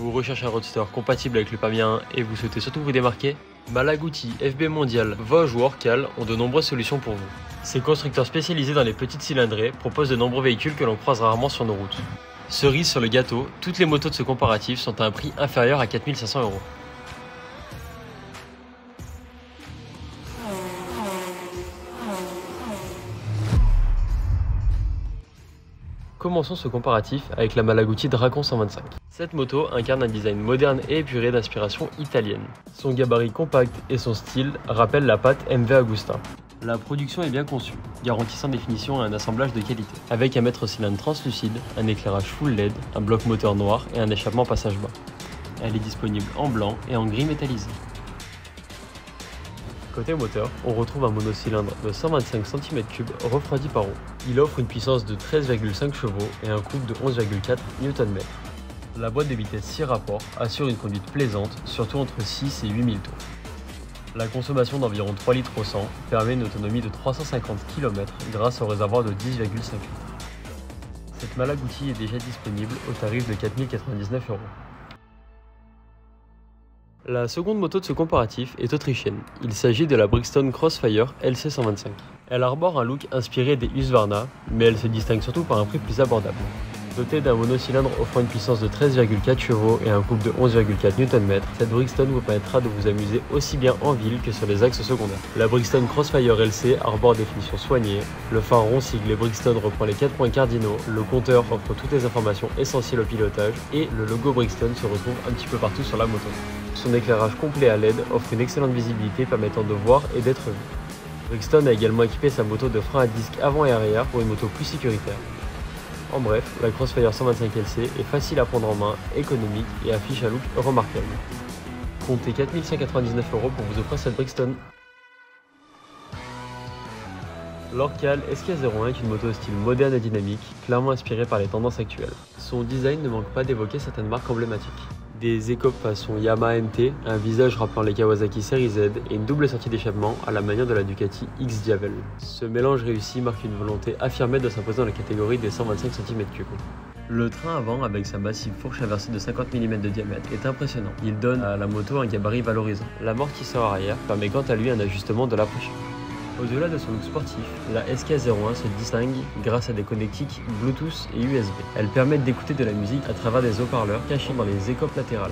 Vous recherchez un roadster compatible avec le permis 1 et vous souhaitez surtout vous démarquer Malagouti, FB Mondial, Vosges ou Orcal ont de nombreuses solutions pour vous. Ces constructeurs spécialisés dans les petites cylindrées proposent de nombreux véhicules que l'on croise rarement sur nos routes. Cerise sur le gâteau, toutes les motos de ce comparatif sont à un prix inférieur à 4500 euros. Commençons ce comparatif avec la Malagouti Dracon 125. Cette moto incarne un design moderne et épuré d'inspiration italienne. Son gabarit compact et son style rappellent la patte MV Agusta. La production est bien conçue, garantissant définition et un assemblage de qualité, avec un mètre cylindre translucide, un éclairage full LED, un bloc moteur noir et un échappement passage bas. Elle est disponible en blanc et en gris métallisé. Côté moteur, on retrouve un monocylindre de 125 cm3 refroidi par eau. Il offre une puissance de 13,5 chevaux et un couple de 11,4 Nm. La boîte de vitesse 6 rapports assure une conduite plaisante, surtout entre 6 et 8000 tours. La consommation d'environ 3 litres au 100 permet une autonomie de 350 km grâce au réservoir de 10,5 litres. Cette Malagouti est déjà disponible au tarif de 4099 euros. La seconde moto de ce comparatif est autrichienne. Il s'agit de la Brixton Crossfire LC125. Elle arbore un look inspiré des Husqvarna, mais elle se distingue surtout par un prix plus abordable. Dotée d'un monocylindre offrant une puissance de 13,4 chevaux et un couple de 11,4 Nm, cette Brixton vous permettra de vous amuser aussi bien en ville que sur les axes secondaires. La Brixton Crossfire LC arbore des finitions soignées, le phare rond siglé Brixton reprend les 4 points cardinaux, le compteur offre toutes les informations essentielles au pilotage et le logo Brixton se retrouve un petit peu partout sur la moto. Son éclairage complet à LED offre une excellente visibilité permettant de voir et d'être vu. Brixton a également équipé sa moto de frein à disque avant et arrière pour une moto plus sécuritaire. En bref, la Crossfire 125 LC est facile à prendre en main, économique et affiche un look remarquable. Comptez 4199 euros pour vous offrir cette Brixton. L'Orcal SK01 est une moto au style moderne et dynamique, clairement inspirée par les tendances actuelles. Son design ne manque pas d'évoquer certaines marques emblématiques des écopes façon Yamaha MT, un visage rappelant les Kawasaki Série Z et une double sortie d'échappement à la manière de la Ducati X Diavel. Ce mélange réussi marque une volonté affirmée de s'imposer dans la catégorie des 125 cm3. Le train avant, avec sa massive fourche inversée de 50 mm de diamètre, est impressionnant. Il donne à la moto un gabarit valorisant. L'amortisseur arrière permet quant à lui un ajustement de la pression. Au-delà de son look sportif, la SK01 se distingue grâce à des connectiques Bluetooth et USB. Elle permet d'écouter de la musique à travers des haut-parleurs cachés dans les écopes latérales.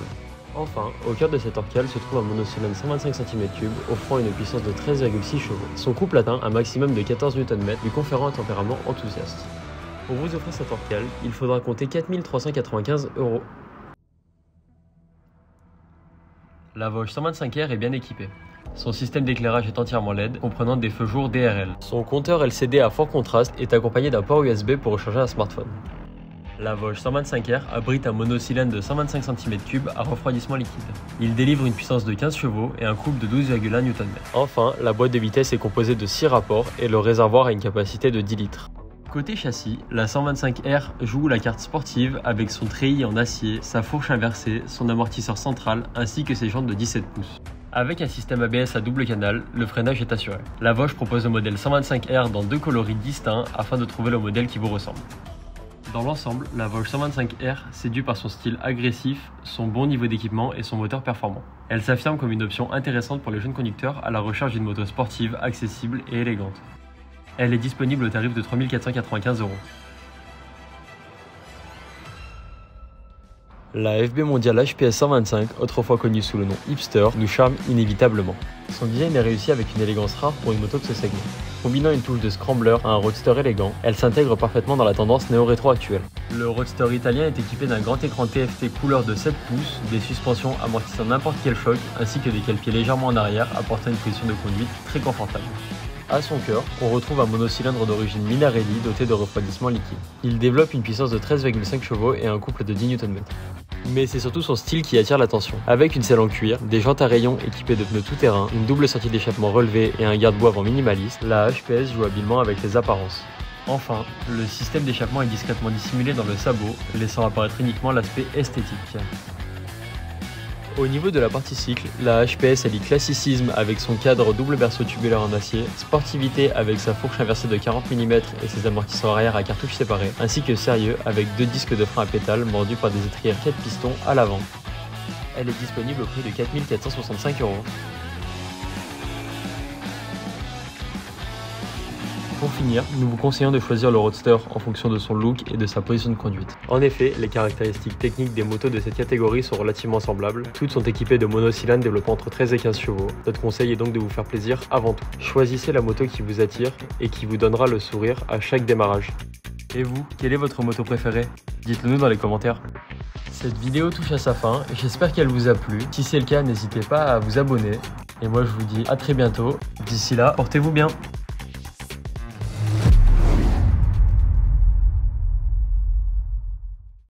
Enfin, au cœur de cette orcale se trouve un monocylindre 125 cm3 offrant une puissance de 13,6 chevaux. Son couple atteint un maximum de 14 Nm, lui conférant un tempérament enthousiaste. Pour vous offrir cette orcale, il faudra compter 4395 euros. La Vosges 125R est bien équipée. Son système d'éclairage est entièrement LED, comprenant des feux jour DRL. Son compteur LCD à fort contraste est accompagné d'un port USB pour recharger un smartphone. La Vosges 125R abrite un monocylindre de 125 cm3 à refroidissement liquide. Il délivre une puissance de 15 chevaux et un couple de 12,1 Nm. Enfin, la boîte de vitesse est composée de 6 rapports et le réservoir a une capacité de 10 litres. Côté châssis, la 125R joue la carte sportive avec son treillis en acier, sa fourche inversée, son amortisseur central ainsi que ses jantes de 17 pouces. Avec un système ABS à double canal, le freinage est assuré. La Vosges propose le modèle 125R dans deux coloris distincts afin de trouver le modèle qui vous ressemble. Dans l'ensemble, la Vosges 125R séduit par son style agressif, son bon niveau d'équipement et son moteur performant. Elle s'affirme comme une option intéressante pour les jeunes conducteurs à la recherche d'une moto sportive, accessible et élégante. Elle est disponible au tarif de 3495 euros. La FB mondiale HPS 125, autrefois connue sous le nom Hipster, nous charme inévitablement. Son design est réussi avec une élégance rare pour une moto de ce segment. Combinant une touche de scrambler à un roadster élégant, elle s'intègre parfaitement dans la tendance néo-rétro actuelle. Le roadster italien est équipé d'un grand écran TFT couleur de 7 pouces, des suspensions amortissant n'importe quel choc, ainsi que des cale-pieds légèrement en arrière apportant une position de conduite très confortable. À son cœur, on retrouve un monocylindre d'origine Minarelli doté de refroidissement liquide. Il développe une puissance de 13,5 chevaux et un couple de 10 Nm. Mais c'est surtout son style qui attire l'attention. Avec une selle en cuir, des jantes à rayons équipées de pneus tout-terrain, une double sortie d'échappement relevée et un garde-bois avant minimaliste, la HPS joue habilement avec les apparences. Enfin, le système d'échappement est discrètement dissimulé dans le sabot, laissant apparaître uniquement l'aspect esthétique. Au niveau de la partie cycle, la HPS allie classicisme avec son cadre double berceau tubulaire en acier, sportivité avec sa fourche inversée de 40 mm et ses amortisseurs arrière à cartouches séparées, ainsi que sérieux avec deux disques de frein à pétales mordus par des étrières 4 pistons à l'avant. Elle est disponible au prix de 4465 euros. Pour finir, nous vous conseillons de choisir le Roadster en fonction de son look et de sa position de conduite. En effet, les caractéristiques techniques des motos de cette catégorie sont relativement semblables. Toutes sont équipées de monocylindres développant entre 13 et 15 chevaux. Notre conseil est donc de vous faire plaisir avant tout. Choisissez la moto qui vous attire et qui vous donnera le sourire à chaque démarrage. Et vous, quelle est votre moto préférée? Dites-le nous dans les commentaires. Cette vidéo touche à sa fin, j'espère qu'elle vous a plu. Si c'est le cas, n'hésitez pas à vous abonner. Et moi je vous dis à très bientôt. D'ici là, portez-vous bien.